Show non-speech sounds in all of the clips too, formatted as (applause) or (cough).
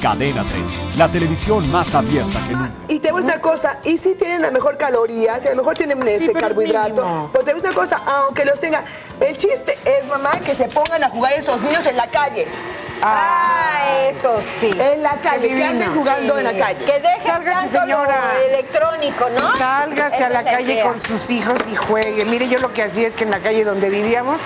Cadena 30, la televisión más abierta que nunca. Y te voy una cosa, y si tienen a lo mejor calorías, y a lo mejor tienen este es carbohidrato, pero te voy una cosa, aunque los tenga, el chiste es, mamá, que se pongan a jugar esos niños en la calle. Ah, eso sí. En la calle, que anden jugando en la calle. Que dejen Sálgase, tanto señora. lo electrónico, ¿no? Sálgase Esa a la es la calle idea. con sus hijos y juegue. Mire, yo lo que hacía es que en la calle donde vivíamos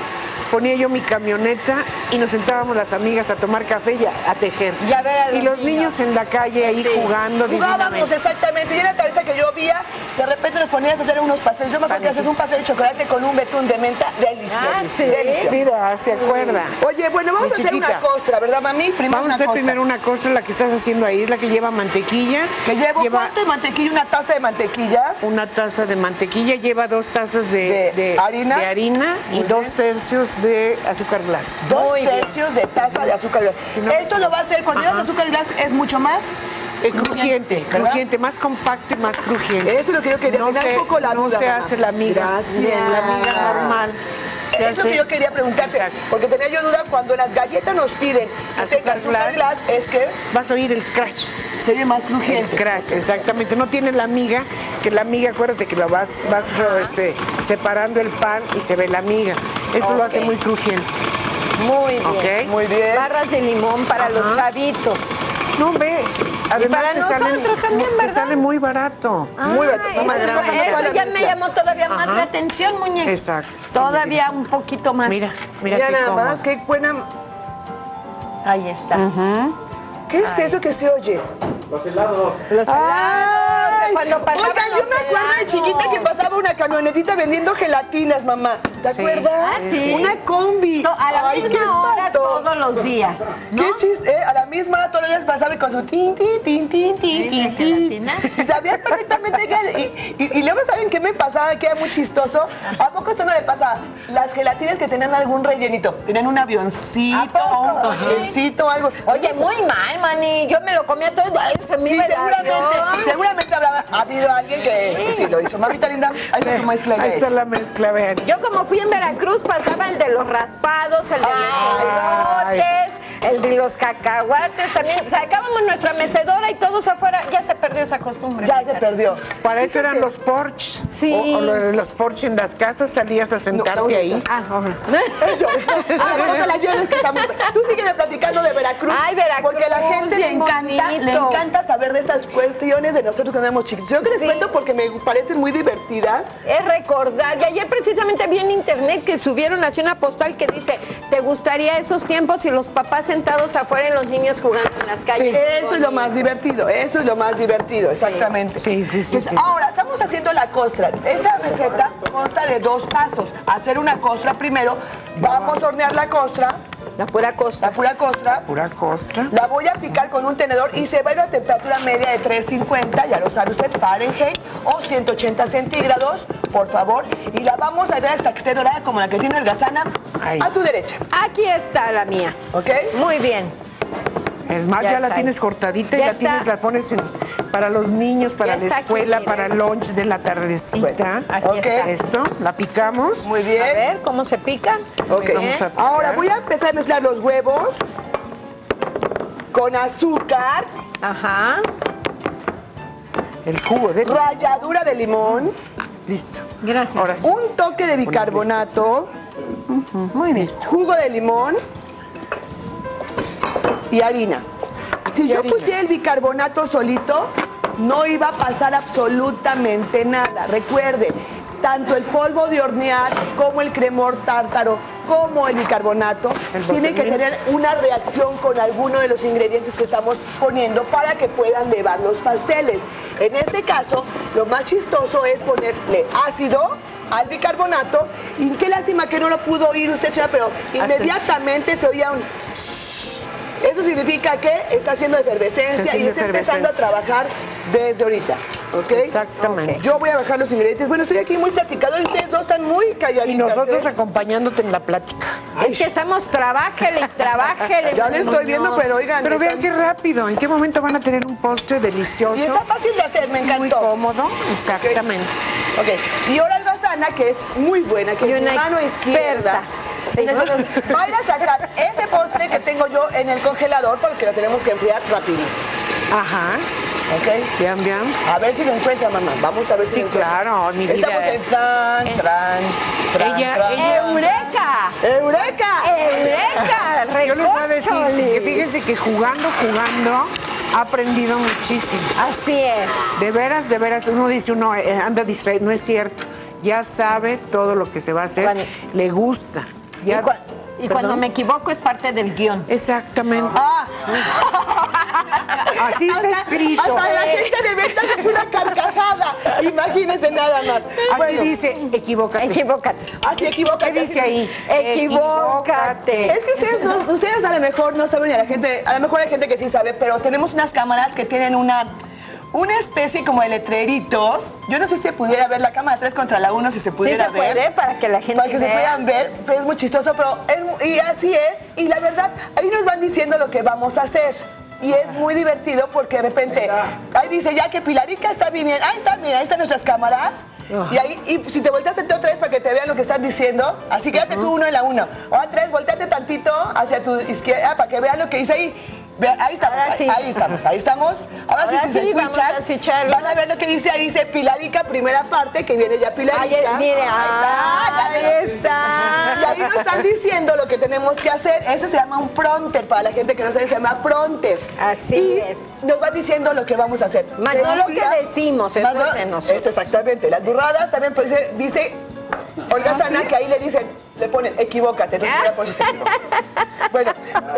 ponía yo mi camioneta y nos sentábamos las amigas a tomar café y a, a tejer. Y a ver a Y los niños. niños en la calle ahí Sí. jugando Jugábamos exactamente, y en la cabeza que yo veía, de repente nos ponías a hacer unos pasteles. Yo me acuerdo que haces un pastel de chocolate con un betún de menta delicioso. Ah, ¿sí? delicioso. Mira, se acuerda. Oye, bueno, vamos Mi a hacer una costra, ¿verdad, mami? Primero Vamos a hacer costra. primero una costra, la que estás haciendo ahí, es la que lleva mantequilla. Que llevo lleva cuánto de mantequilla, una taza de mantequilla. una taza de mantequilla, lleva dos tazas de, ¿De harina? de harina y dos tercios de azúcar glass. Dos Muy bien. tercios de taza de azúcar glass. no- Esto lo va a hacer, cuando llevas azúcar glass, es mucho más Eh, crujiente, crujiente, más compacto y más crujiente. Eso es lo que yo quería, no se, un poco la no duda, se hace la miga. Gracias. La miga normal. Se Eso es lo hace que yo quería preguntarte, Exacto. porque tenía yo duda cuando las galletas nos piden que Azúcar glass, glass. es que Vas a oír el crash. se ve más El crujiente. crash, exactamente. No tiene la miga, que la miga, acuérdate que lo vas, vas este, separando el pan y se ve la miga. Eso lo hace muy crujiente. Muy bien. Muy bien. Barras de limón para los chavitos. No, ve. Además para nosotros también, ¿verdad? sale muy barato. Muy Ah, barato. eso, ya me llamó todavía más la atención, muñeca. Exacto. Todavía un poquito más. Mira, mira qué nada cómodo. más, qué buena... Ahí está. ¿Qué es eso que se oye? Los helados. Ay, Cuando pasaban Oigan, yo me acuerdo de chiquita que pasaba una camionetita vendiendo gelatinas, mamá. ¿Te Sí. acuerdas? Ah, sí. Una combi. To- A la Ay, misma hora espanto. todos los días. ¿no? Qué chiste, ¿eh? a la misma hora todos los días pasaba y con su tin, tin, tin, tin, tin, tin, tin. Y sabías perfectamente que... Y, y- y luego, ¿saben qué me pasaba? Que era muy chistoso. ¿A poco esto no le pasaba? Las gelatinas que tenían algún rellenito. Tenían un avioncito, un cochecito, algo. Oye, muy mal, mani. Yo me lo comía todo. Ay, se me Sí, el seguramente, avión. Habrá habido alguien que, que sí lo hizo. Mamita linda, ahí está tu mezcla Ahí está la mezcla, vean. Yo como fui en Veracruz pasaba el de los raspados, el de Ay. los elotes, el de los cacahuates, también sacábamos nuestra mecedora y todos afuera, ya se perdió esa costumbre. Ya se perdió. Para eso eran los porch. Sí. O, o lo los porch en las casas, salías a sentarte no, ahí. Ah, ojalá. (laughs) Ah, no te la lleves, que está muy- Tú sígueme platicando de Veracruz. Ay, Veracruz, Porque a la gente le encanta, le encanta saber de estas cuestiones de nosotros cuando éramos chiquitos. Yo que les Sí. cuento porque me parecen muy divertidas. Es recordar. Y ayer precisamente vi en internet que subieron así una postal que dice, ¿te gustaría esos tiempos y los papás sentados afuera y los niños jugando en las calles? Eso es lo más divertido, eso es lo más divertido, exactamente. Sí, sí, sí, Pues sí. Ahora, estamos haciendo la costra. Esta receta consta de dos pasos. Hacer una costra primero, vamos a hornear la costra, La pura la costa. pura costra. Pura costra. La voy a picar con un tenedor y se va a ir a temperatura media de 350, ya lo sabe usted, Fahrenheit o 180 centígrados, por favor. Y la vamos a dar hasta que esté dorada como la que tiene el gazana Ahí. a su derecha, Aquí está la mía. ¿ok? Muy bien. Es más, Ya la ahí. tienes cortadita Ya y la está. tienes, la pones en- para los niños, para la aquí, escuela, para el lunch de la tardecita. Aquí está. Esto, la picamos. Muy A bien. ver cómo se pica. Ok, a- ahora voy a empezar a mezclar los huevos con azúcar, Ajá. El jugo de... ralladura de limón, Listo. Gracias. Ahora sí. un toque de bicarbonato, Muy bien. jugo de limón y harina. Si Y yo harina. pusiera el bicarbonato solito, no iba a pasar absolutamente nada. Recuerden, tanto el polvo de hornear como el cremor tártaro como el bicarbonato El tienen que tener una reacción con alguno de los ingredientes que estamos poniendo para que puedan levar los pasteles. En este caso, lo más chistoso es ponerle ácido al bicarbonato y qué lástima que no lo pudo oír usted, Chela, pero inmediatamente se oía un... Eso significa que está haciendo efervescencia Está y está empezando a trabajar desde ahorita. ¿Ok? Exactamente. Yo voy a bajar los ingredientes. Bueno, estoy aquí muy platicador y ustedes dos están muy Y calladitas. nosotros ¿eh? acompañándote en la plática. Es que estamos trabájele, y trabájele. Ya le estoy viendo, pero oigan. Pero vean están- qué rápido. ¿En qué momento van a tener un postre delicioso? Y está fácil de hacer, me Muy encantó. cómodo. Exactamente. Ok, y ahora algazana, que es muy buena, que Y es una mano izquierda. Entonces, van a sacar ese postre que tengo yo en el congelador porque lo tenemos que enfriar rapidito. Ajá. ¿Ok? Bien, bien. A ver si lo encuentra, mamá. Vamos a ver si Sí, lo encuentra. claro, mi vida. Estamos en tran, tran, tran, Ella- tran. ella- ¡Eureka! ¡Eureka! ¡Eureka! Yo les voy a decir que fíjense que jugando, jugando, ha aprendido muchísimo. Así es. De veras, de veras, uno dice, uno eh, anda distraído, no es cierto. Ya sabe todo lo que se va a hacer, le gusta. Y, cuando me equivoco es parte del guion. Exactamente. Ah, (laughs) Así está escrito. hasta la gente de ventas ha hecho una carcajada. Imagínense nada más. Así Bueno, dice, equivócate. Equivócate. así equivócate. ¿Qué dice ahí? Equivócate. Es que ustedes, no, ustedes a lo mejor no saben y a la gente, a lo mejor hay gente que sí sabe, pero tenemos unas cámaras que tienen una, una especie como de letreritos. Yo no sé si se pudiera ver la cámara 3 contra la 1, si se Sí pudiera se ver. puede para que la gente Para que se puedan ver, es muy chistoso, pero es, y así es. Y la verdad, ahí nos van diciendo lo que vamos a hacer. Y es muy divertido porque de repente, ahí dice ya que Pilarica está viniendo. Ahí están, mira, ahí están nuestras cámaras. Y ahí, y si te volteaste tú otra vez para que te vean lo que están diciendo, así quédate tú uno en la uno. O a tres, volteate tantito hacia tu izquierda para que vean lo que dice ahí. Vean, ahí estamos, ahí, sí. ahí estamos, ahí estamos. Ahora, Ahora sí, si sí, se switcharlo. van a ver lo que dice ahí, dice Pilarica, primera parte, que viene ya Pilarica. Ay, eh, mire, ahí está, ahí está. Y ahí nos están diciendo lo que tenemos que hacer. Eso se llama un pronter. Para la gente que no sabe, se llama pronter. Así Y es. Nos va diciendo lo que vamos a hacer. Más no lo que decimos, eso es de nosotros. Eso exactamente. Las burradas también pues, dice, Olga Sana que ahí le dicen, le ponen, equivócate. Ya por. Bueno,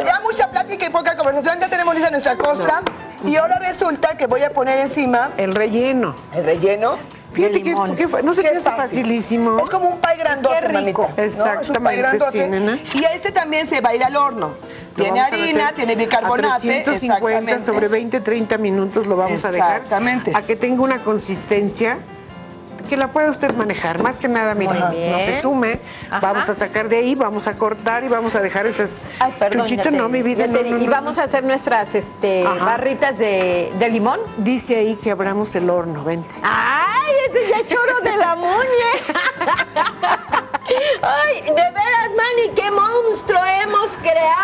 ya mucha plática y poca conversación. Ya tenemos lista nuestra costra. Y ahora resulta que voy a poner encima El relleno. el relleno. Fíjate que, que fue- no sé Qué qué es fácil. facilísimo. Es como un pay grandote, Qué rico. mamita. ¿no? Es un pay Exactamente, grandote. sí. Y a este también se va a ir al horno. Tiene harina, tiene bicarbonate. A 350 exactamente. sobre 20, 30 minutos lo vamos a dejar. Exactamente. A que tenga una consistencia que la pueda usted manejar. Más que nada, mire, Muy no se sume. Ajá. Vamos a sacar de ahí, vamos a cortar y vamos a dejar esas Ay, perdón. te- no, mi vida, ya te no, di. no, y vamos a hacer nuestras este, Ajá. barritas de, de limón. Dice ahí que abramos el horno, vente. ¡Ay! Este ya choro de la muñe. (laughs) ¡Ay! De veras, Manny, qué monstruo hemos creado,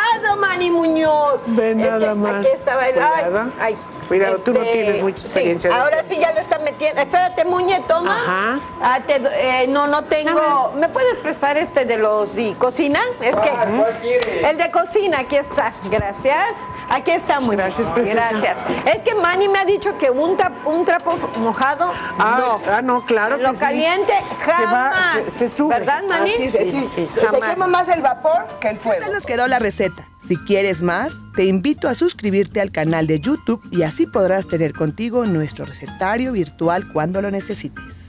Manny Muñoz. Ve Es nada que más. Aquí estaba el. Ay, Cuidado. ay, Cuidado, tú no este, tienes mucha sí, experiencia de ahora sí ya lo están metiendo. Espérate, Muñe, toma. Ajá. Ah, te eh, no, no tengo. ¿Me puedes prestar este de los de cocina? Es que. El de cocina, aquí está. Gracias. Aquí está, muy Gracias, preciosa. Gracias. Es que Manny me ha dicho que un, tap- un trapo mojado, Ah, no. ah, no, claro lo que sí. caliente, Se va, jamás. se- se sube. ¿Verdad, Manny? Es, sí, Sí, sí, Se jamás. quema más el vapor que el fuego. nos quedó la receta. Si quieres más, te invito a suscribirte al canal de YouTube y así podrás tener contigo nuestro recetario virtual cuando lo necesites.